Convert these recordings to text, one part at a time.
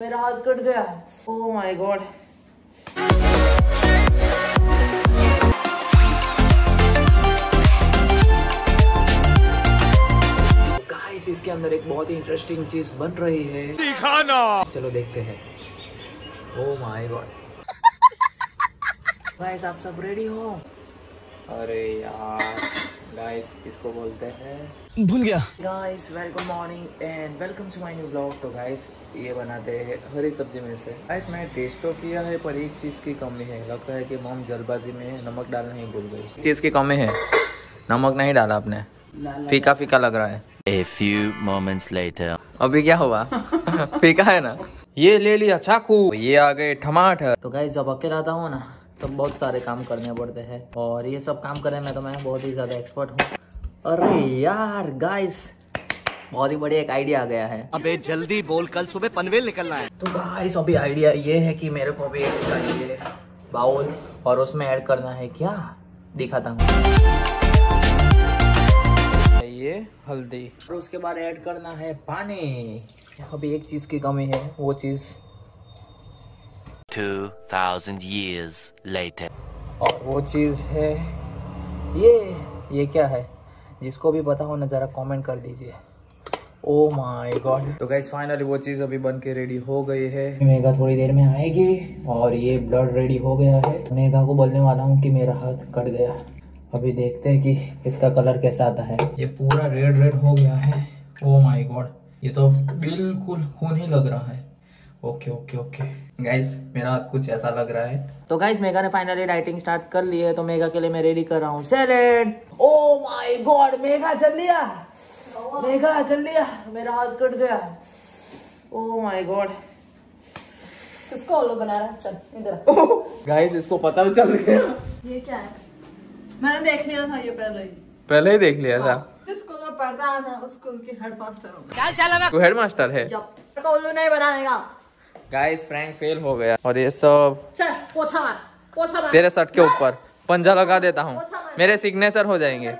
मेरा हाथ कट गया। ओ माय गॉड इसके अंदर एक बहुत ही इंटरेस्टिंग चीज़ बन रही है। दिखाना। चलो देखते हैं। ओ माय गॉड गाइस आप सब रेडी हो? अरे यार। गाइस इसको बोलते हैं भूल गया। Guys very good morning and welcome to my new blog तो गाइस ये बनाते हैं हरी सब्ज़ी में से। गाइस मैंने टेस्ट तो किया है पर एक चीज़ की कमी है। लगता है कि मम जल्दबाजी में नमक डालना ही भूल गई। चीज़ की कमी है नमक नहीं डाला आपने। फीका फीका लग रहा है। A few moments later. अभी क्या हुआ? फीका है ना? ये ले लिया चाकू। ये आ गए टमाटर। तो गाइस जब अकेला आता हूँ ना तो बहुत सारे काम करने पड़ते हैं और ये सब काम करने में तो मैं बहुत ही ज़्यादा एक्सपर्ट हूँ। अरे यार गाइस बहुत ही बढ़िया एक आइडिया आ गया है। अबे जल्दी बोल कल सुबह पनवेल निकलना है। तो गाइस अभी आइडिया ये है कि मेरे को भी एक चाहिए बाउल और उसमें ऐड करना है क्या? दिखाता हूँ। ये हल्दी। और उसके बाद ऐड करना है पानी। अभी एक चीज़ की कमी है वो चीज़ 2,000 years later. और वो चीज़ है ये ये क्या है? जिसको भी पता हो ना ज़रा कमेंट कर दीजिए। ओ माय गॉड तो गाइस फाइनली वो चीज़ अभी बन के रेडी हो गई है। मेगा थोड़ी देर में आएगी और ये ब्लड रेडी हो गया है। मेगा को बोलने वाला हूँ कि मेरा हाथ कट गया। अभी देखते हैं कि इसका कलर कैसा आता है। ये पूरा रेड रेड हो गया है। ओ माय गॉड ये तो बिल्कुल खून ही लग रहा है। ओके ओके ओके गाइस मेरा हाथ कुछ ऐसा लग रहा है। तो गाइस मेगा ने फाइनली राइटिंग स्टार्ट कर ली है तो मेगा के लिए मैं रेडी कर रहा हूँ। Salad oh my god Mega चल लिया। मेगा चल लिया। मेरा हाथ कट गया। ओ माय गॉड किसको ओलो बना रहा चल इधर गाइस इसको पता भी चल गया। ये क्या है? मैंने देख लिया था ये पहले ही। पहले ही देख लिया था। स्कूल में पढ़ता है ना उस स्कूल की हेड मास्टर हूँ। तू हेडमास्टर है? जब को उल्लू नहीं बनाने का। गाइस प्रैंक फेल हो गया। और ये सब चल पोछा मार पोछा मार। तेरे शर्ट के ऊपर। पंजा लगा देता हूँ। मेरे। सिग्नेचर हो जाएँगे।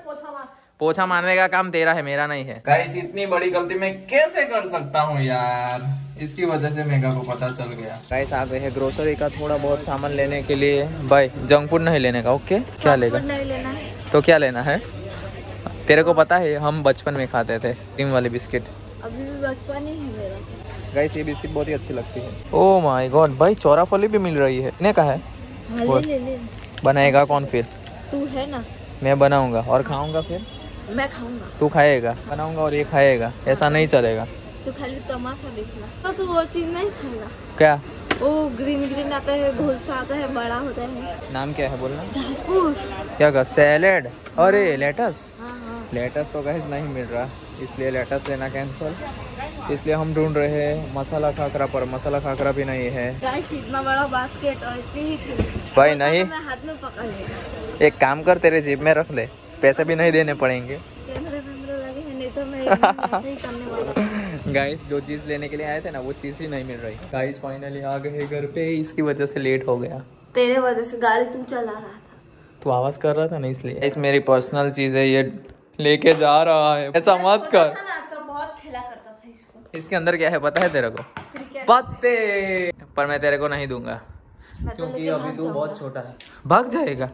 पोछा मारने का काम तेरा है मेरा नहीं है। गाइस इतनी बड़ी गलती मैं कैसे कर सकता हूँ यार? इसकी वजह से मेगा को पता चल गया। गाइस आ गए हैं ग्रोसरी का थोड़ा बहुत सामान लेने के लिए। भाई जंक फ़ूड नहीं लेने का ओके क्या लेगा? नहीं लेना है। तो क्या लेना है? तेरे को पता है हम बचपन में खाते थे क्रीम वाली बिस्किट अभी भी बचपन ही है मेरा। गाइस ये बिस्किट बहुत ही अच्छी लगती है। ओ माय गॉड भाई चौराफली भी मिल रही है। इन्हें कहा है? हाँ, ले ले ले। बनाएगा कौन फिर? तू है ना। मैं बनाऊँगा। और खाऊँगा फिर? मैं खाऊँगा। तू खाएगा। बनाऊँगा और ये खाएगा। ऐसा नहीं चलेगा। तू खाली तमाशा देखना। तो तू वो चीज़ नहीं खाएगा। क्या? वो ग्रीन ग्रीन आता है घोलसा आता है बड़ा होता है। नाम क्या है बोलना? घास फूस क्या का सैलेड? अरे लेटस हाँ हाँ। लेटस तो गैस नहीं मिल रहा। इसलिए लेटस लेना कैंसिल इसलिए हम ढूंढ रहे हैं मसाला खाकरा पर। मसाला खाकरा भी नहीं है। इतना बड़ा बास्केट और इतनी ही थी भाई नहीं। मैं हाथ में पकड़ लिया एक काम कर तेरे जेब में रख ले। पैसे भी नहीं देने पड़ेंगे। नहीं तो गाइस जो चीज़ लेने के लिए आए थे ना वो चीज़ ही नहीं मिल रही। गाइस फाइनली आ गए घर पे इसकी वजह से लेट हो गया। तेरे वजह से गाड़ी तू चला रहा था। तू आवाज़ कर रहा था ना इसलिए? इस मेरी पर्सनल चीज़ है ये लेके जा रहा है। ऐसा मत कर ना तो बहुत खेला करता था इसको अंदर क्या है? पता है तेरे को? पत्ते। पर मैं तेरे को नहीं दूँगा। क्योंकि अभी तू बहुत छोटा है। भाग जाएगा?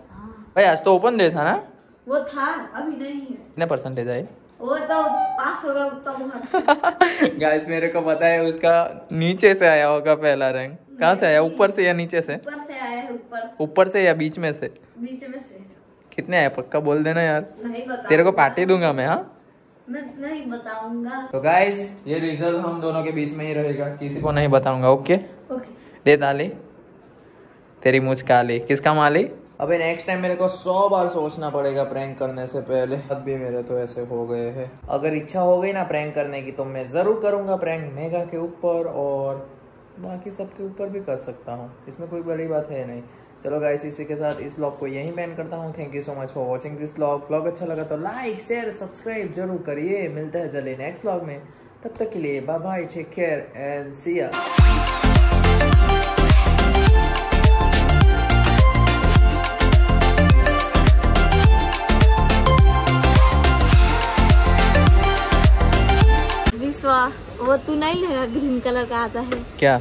भाई आज तो ओपन डे था ना? वो था अभी नहीं है। कितने परसेंटेज आए वो तो पास होगा तो बहुत। गाइस मेरे को पता है उसका नीचे से आया होगा पहला रैंक कहाँ से आया? ऊपर से या नीचे से? ऊपर से आया है ऊपर। ऊपर से या बीच में से? बीच में से। कितने आए पक्का बोल देना यार। नहीं बता। तेरे को पार्टी दूँगा मैं हाँ? मैं नहीं बताऊँगा। तो गाइस ये रिज़ल्ट हम दोनों के बीच में ही रहेगा। किसी को नहीं बताऊँगा ओके ओके दे ताली। तेरी मुझ काली किसका माली? अबे नेक्स्ट टाइम मेरे को सौ बार सोचना पड़ेगा प्रैंक करने से पहले। अब भी मेरे तो ऐसे हो गए हैं। अगर इच्छा हो गई ना प्रैंक करने की तो मैं ज़रूर करूँगा प्रैंक मेगा के ऊपर और बाकी सबके ऊपर भी कर सकता हूँ। इसमें कोई बड़ी बात है नहीं। चलो गाइस इसी के साथ इस ब्लॉग को यहीं बैन करता हूँ. Thank you so much for watching this blog blog अच्छा लगा तो लाइक शेयर सब्सक्राइब ज़रूर करिए. मिलते हैं चलिए नेक्स्ट ब्लॉग में. तब तक के लिए bye bye take care and see ya वो तू नहीं लेगा ग्रीन कलर का आता है? क्या?